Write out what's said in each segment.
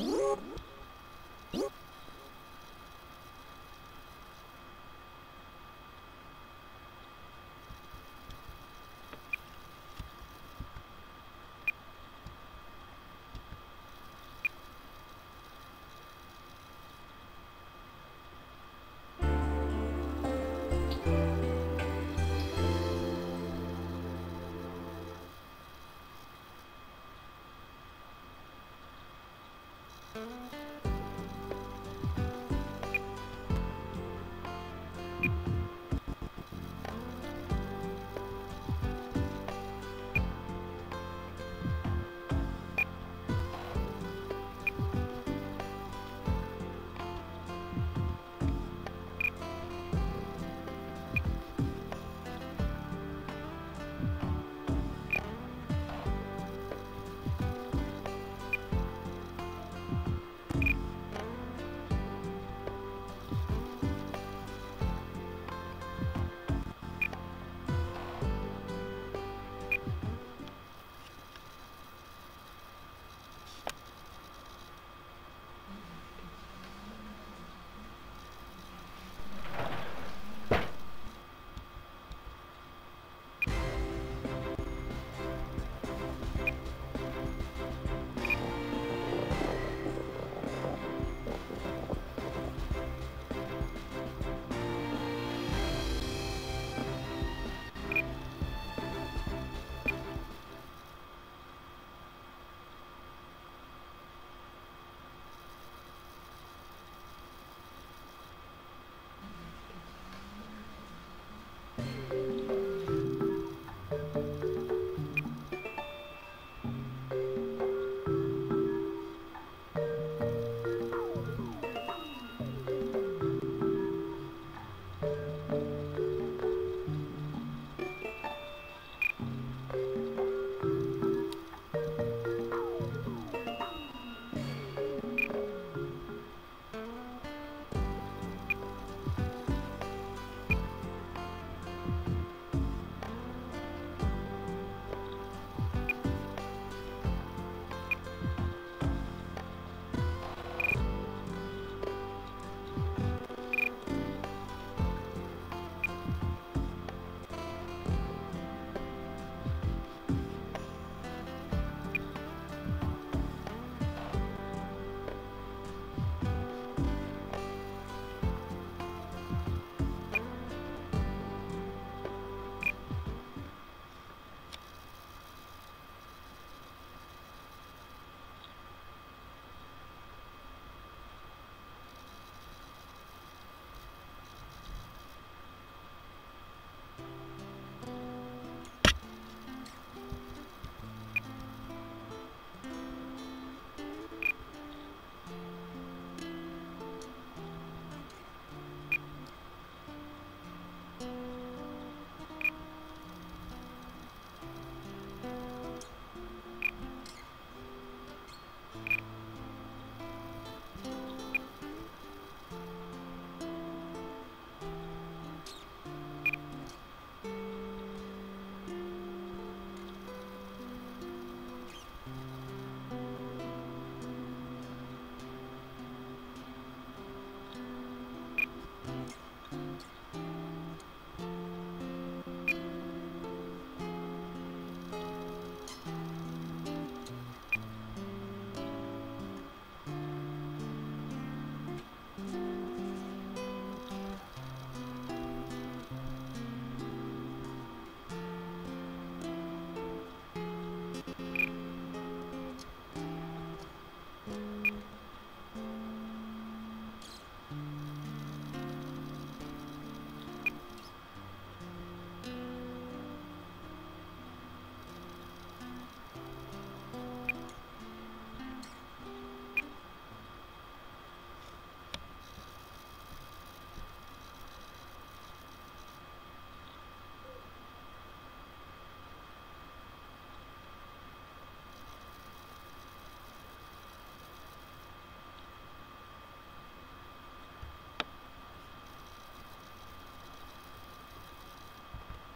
All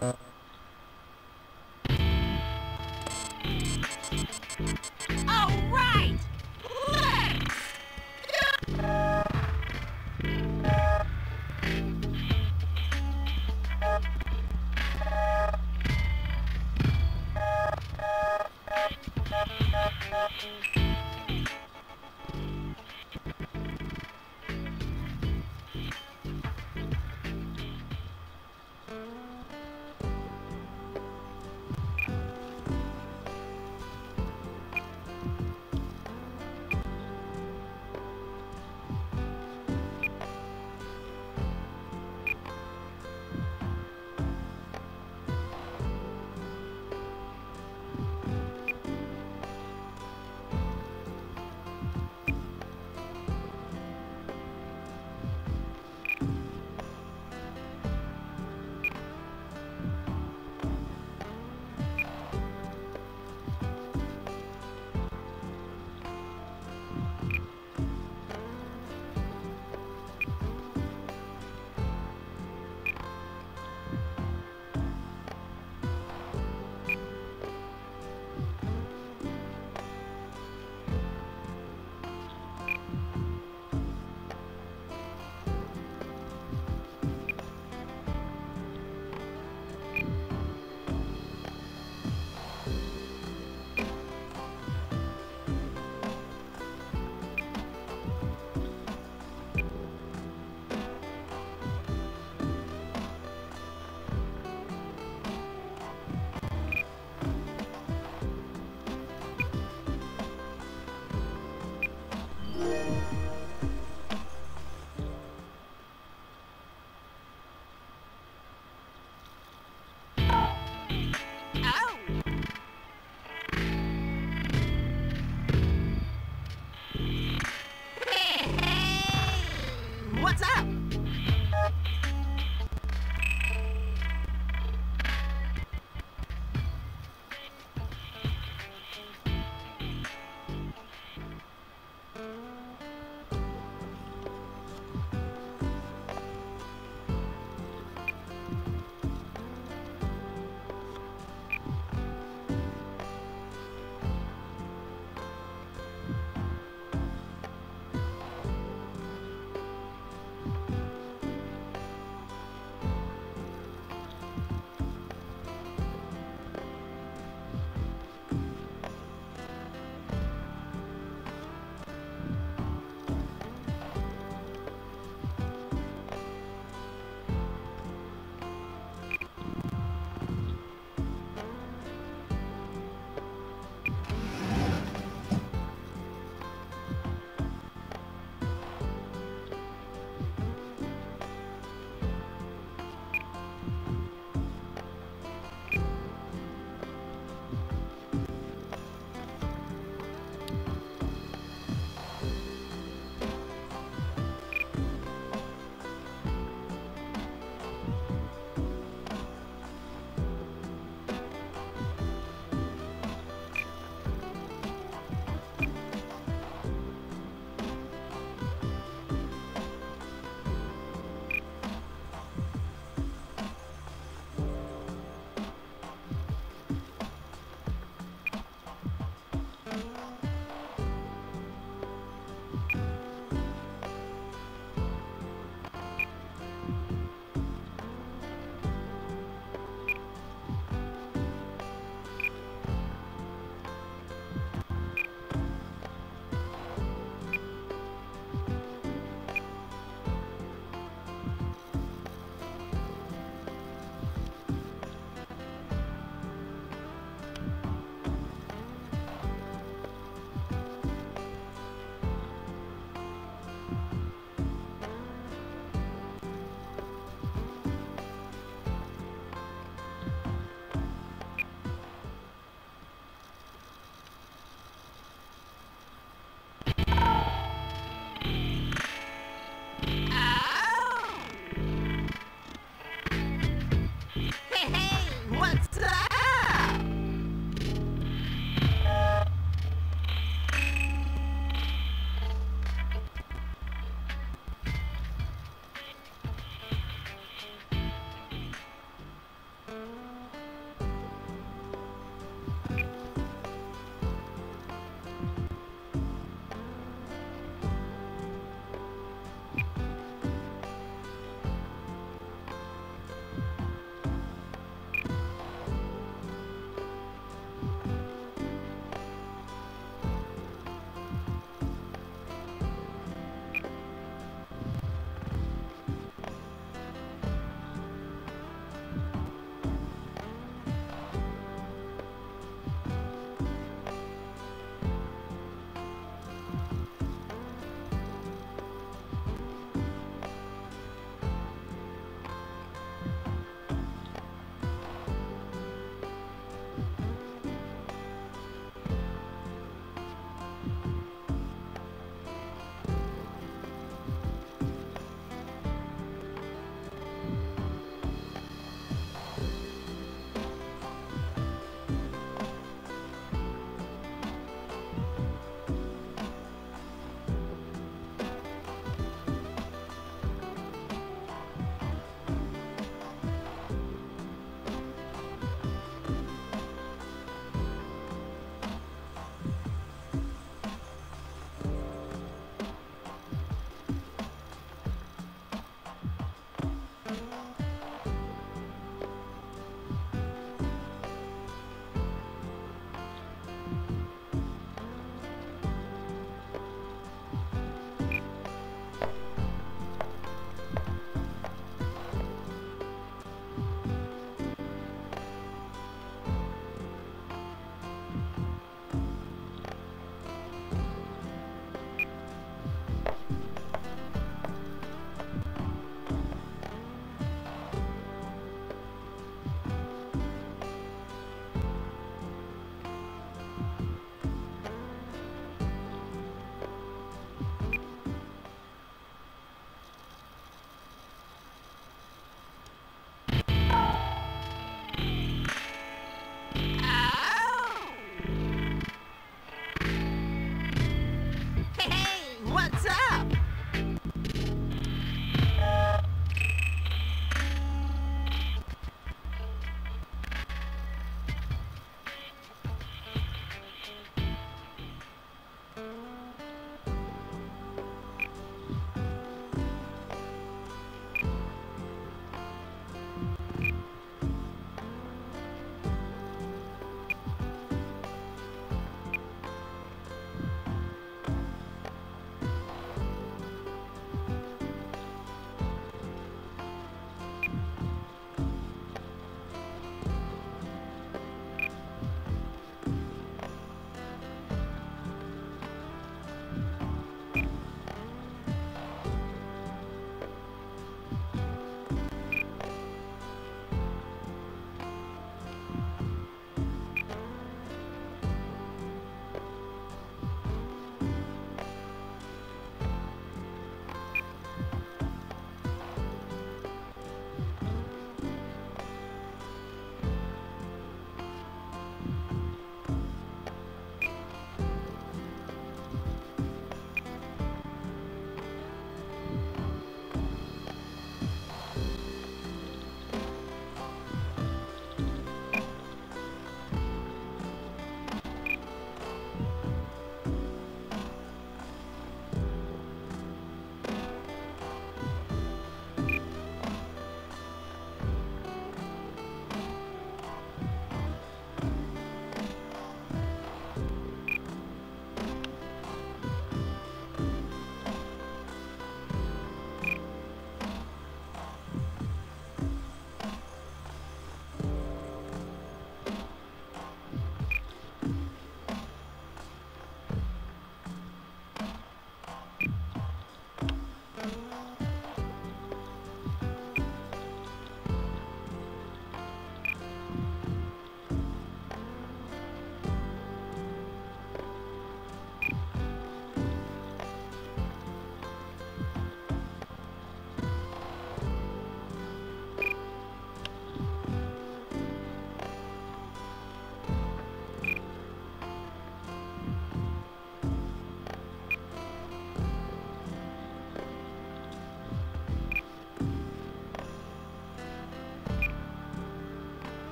right!